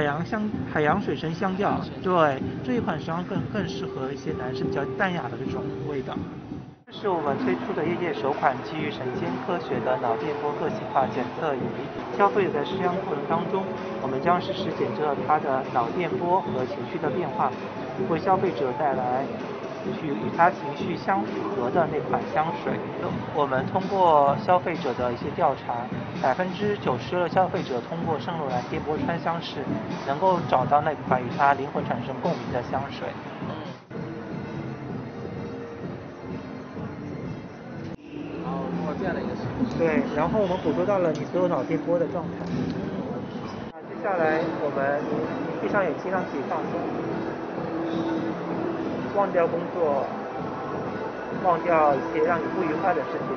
洋香海洋水神香调，对这一款实际上更更适合一些男生比较淡雅的这种味道。这是我们推出的业界首款基于神经科学的脑电波个性化检测仪。消费者在试香过程当中，我们将实时检测他的脑电波和情绪的变化，为消费者带来。去与他情绪相符合的那款香水。我们通过消费者的一些调查，百分之九十的消费者通过圣罗兰电波穿香式，能够找到那款与他灵魂产生共鸣的香水。然后通过这样的一个。对，然后我们捕捉到了你所有脑电波的状态。啊，接下来我们闭上眼睛，让自己放松。忘掉工作，忘掉一些让你不愉快的事情。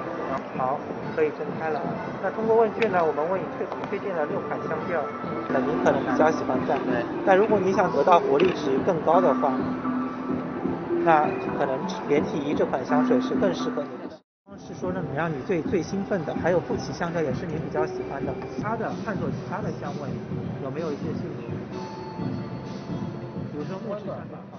好，可以睁开了。那通过问卷呢，我们为你推推荐了六款香调，那您可能比较喜欢淡。对。但如果你想得到活力值更高的话，那可能连体仪这款香水是更适合你的。是说那种让你最最兴奋的，还有富奇香调也是你比较喜欢的。其他的探索其他的香味，有没有一些兴趣？比如说木质香调。